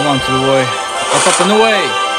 Come on, to the way. Up, up, and away.